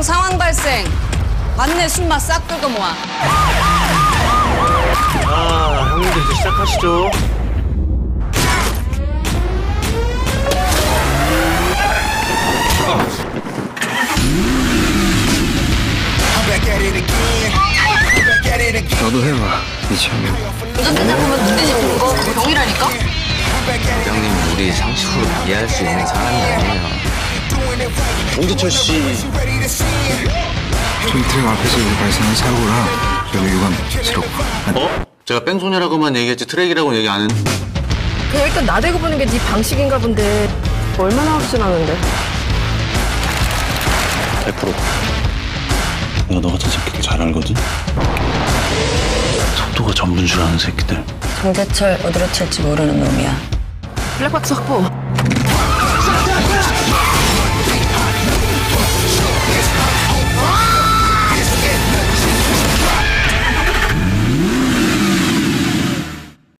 학생 반내 술맛 싹 긁어 모아 아, 형님들 이제 시작하시죠. 너도 해봐 이창현 운전대장 보면 눈 뒤집히는 거 그거 병이라니까? 부장님 우리 상식으로 이해할 수 있는 사람이 아니에요 홍지철 씨. 저기 트럭 앞에서 이 발생한 사고라 이건 싫었고 어? 제가 뺑소니라고만 얘기했지 트럭이라고 얘기 안 했는데 그냥 일단 나대고 보는 게 네 방식인가 본데 얼마나 확신하는데 100%. 내가 너 같은 새끼들 잘 알거든? 속도가 전부인 줄 아는 새끼들. 정대철 어디로 튈지 모르는 놈이야 블랙박스 확보